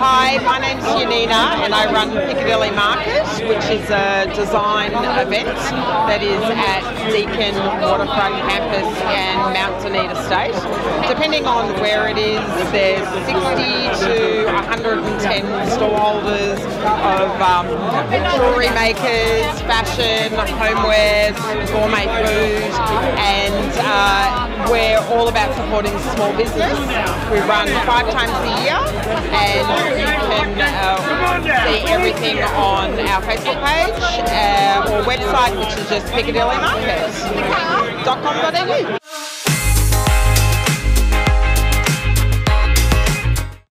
Hi, my name's Janina and I run Piccadilly Market, which is a design event that is at Deakin Waterfront Campus and Mount Duneed Estate. Depending on where it is, there's 60 to 110 stallholders of um, jewellery makers, fashion, homewares, gourmet food, we're all about supporting small business. We run five times a year and you can uh, see everything on our Facebook page uh, or website which is just piccadillymarket.com.au.